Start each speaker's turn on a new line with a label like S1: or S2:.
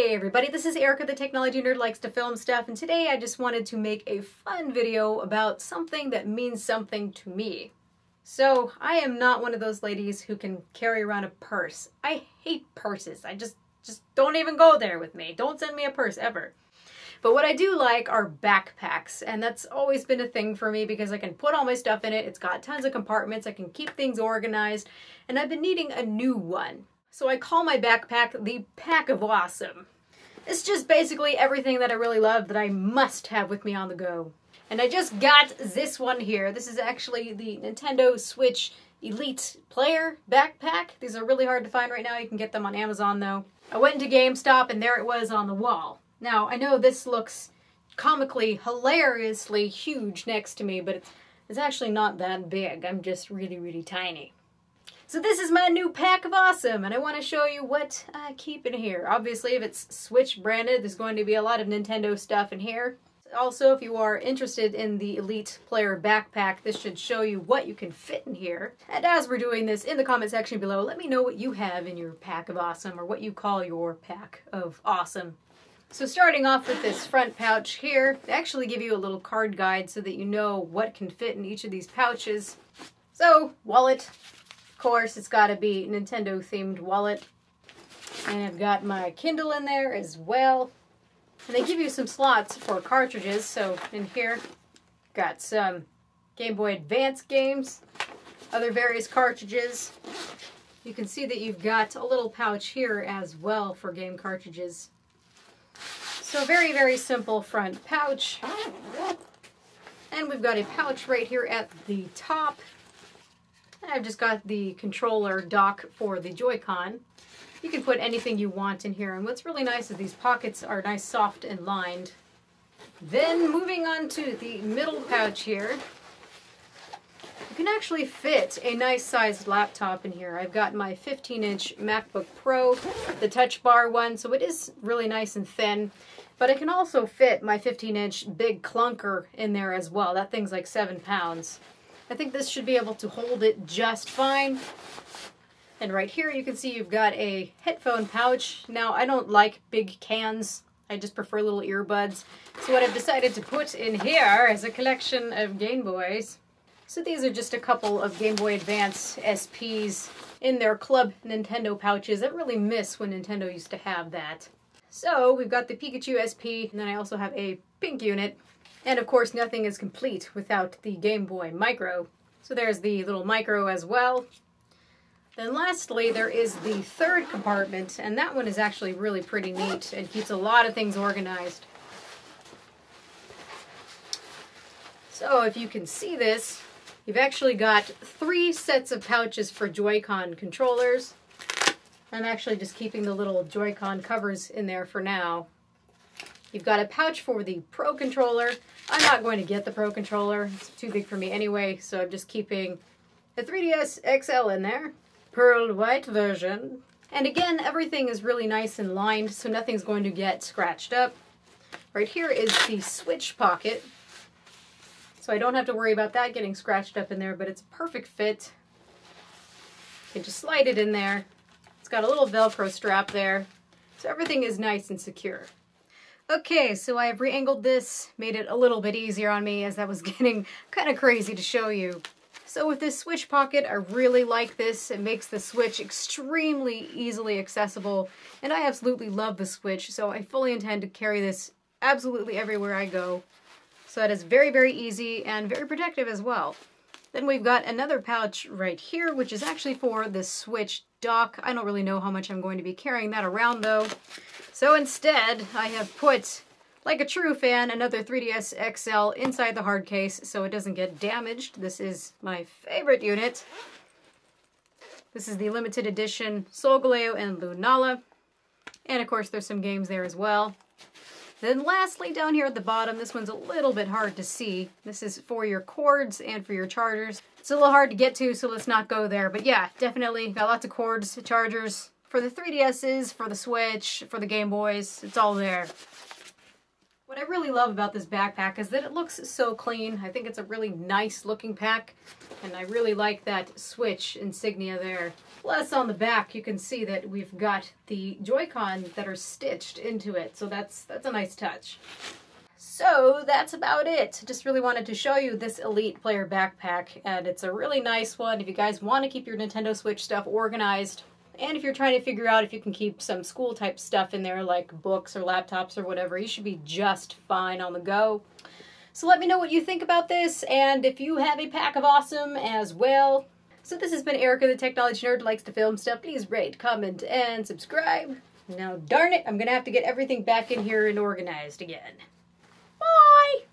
S1: Hey everybody, this is Erica, the technology nerd likes to film stuff, and today I just wanted to make a fun video about something that means something to me. So, I am not one of those ladies who can carry around a purse. I hate purses. I just, just don't even go there with me. Don't send me a purse ever. But what I do like are backpacks, and that's always been a thing for me because I can put all my stuff in it. It's got tons of compartments, I can keep things organized, and I've been needing a new one. So I call my backpack the Pack of Awesome. It's just basically everything that I really love that I must have with me on the go. And I just got this one here. This is actually the Nintendo Switch Elite Player backpack. These are really hard to find right now. You can get them on Amazon though. I went into GameStop and there it was on the wall. Now, I know this looks comically, hilariously huge next to me, but it's, it's actually not that big. I'm just really, really tiny. So this is my new pack of awesome, and I want to show you what I keep in here. Obviously, if it's Switch branded, there's going to be a lot of Nintendo stuff in here. Also, if you are interested in the Elite Player Backpack, this should show you what you can fit in here. And as we're doing this, in the comment section below, let me know what you have in your pack of awesome, or what you call your pack of awesome. So starting off with this front pouch here, they actually give you a little card guide so that you know what can fit in each of these pouches. So, wallet, course, it's got to be Nintendo themed wallet. And I've got my Kindle in there as well. And they give you some slots for cartridges. So in here, got some Game Boy Advance games, other various cartridges. You can see that you've got a little pouch here as well for game cartridges. So very, very simple front pouch. And we've got a pouch right here at the top I've just got the controller dock for the Joy-Con. You can put anything you want in here. And what's really nice is these pockets are nice, soft, and lined. Then moving on to the middle pouch here, you can actually fit a nice sized laptop in here. I've got my 15 inch MacBook Pro, the touch bar one, so it is really nice and thin. But I can also fit my 15 inch big clunker in there as well. That thing's like seven pounds. I think this should be able to hold it just fine. And right here you can see you've got a headphone pouch. Now I don't like big cans. I just prefer little earbuds. So what I've decided to put in here is a collection of Game Boys. So these are just a couple of Game Boy Advance SPs in their Club Nintendo pouches. I really miss when Nintendo used to have that. So we've got the Pikachu SP, and then I also have a pink unit and of course, nothing is complete without the Game Boy Micro. So there's the little micro as well. Then lastly, there is the third compartment, and that one is actually really pretty neat and keeps a lot of things organized. So if you can see this, you've actually got three sets of pouches for Joy-Con controllers. I'm actually just keeping the little Joy-Con covers in there for now. You've got a pouch for the Pro Controller. I'm not going to get the Pro Controller. It's too big for me anyway, so I'm just keeping the 3DS XL in there. Pearl White version. And again, everything is really nice and lined, so nothing's going to get scratched up. Right here is the Switch pocket. So I don't have to worry about that getting scratched up in there, but it's a perfect fit. You can just slide it in there. It's got a little Velcro strap there. So everything is nice and secure. Okay, so I have re-angled this, made it a little bit easier on me as that was getting kind of crazy to show you. So with this switch pocket, I really like this. It makes the switch extremely easily accessible, and I absolutely love the switch, so I fully intend to carry this absolutely everywhere I go. So that is very, very easy and very protective as well. Then we've got another pouch right here, which is actually for the Switch dock. I don't really know how much I'm going to be carrying that around though. So instead, I have put, like a true fan, another 3DS XL inside the hard case so it doesn't get damaged. This is my favorite unit. This is the limited edition Solgaleo and Lunala. And of course there's some games there as well. Then lastly, down here at the bottom, this one's a little bit hard to see. This is for your cords and for your chargers. It's a little hard to get to, so let's not go there. But yeah, definitely got lots of cords, chargers, for the 3DSs, for the Switch, for the Game Boys. It's all there. What I really love about this backpack is that it looks so clean. I think it's a really nice looking pack, and I really like that Switch insignia there. Plus on the back you can see that we've got the Joy-Con that are stitched into it, so that's that's a nice touch. So that's about it. Just really wanted to show you this Elite Player backpack, and it's a really nice one. If you guys want to keep your Nintendo Switch stuff organized, and if you're trying to figure out if you can keep some school type stuff in there, like books or laptops or whatever, you should be just fine on the go. So let me know what you think about this, and if you have a pack of awesome as well. So this has been Erica, the technology nerd likes to film stuff. Please rate, comment, and subscribe. Now, darn it, I'm going to have to get everything back in here and organized again. Bye!